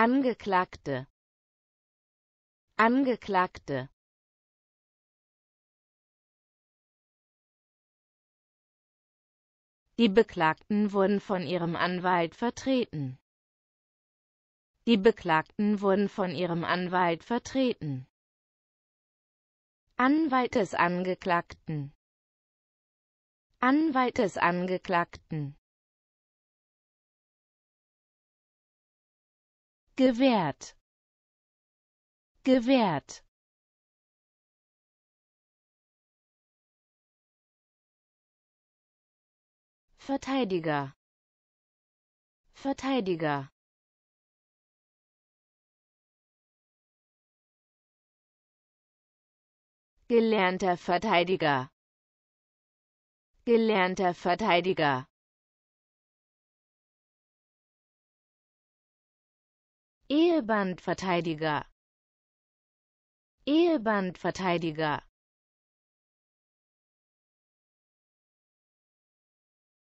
Angeklagte Angeklagte Die Beklagten wurden von ihrem Anwalt vertreten. Die Beklagten wurden von ihrem Anwalt vertreten. Anwalt des Angeklagten Anwalt des Angeklagten gewährt. Gewährt. Verteidiger. Verteidiger. Gelernter Verteidiger. Gelernter Verteidiger Ehebandverteidiger Ehebandverteidiger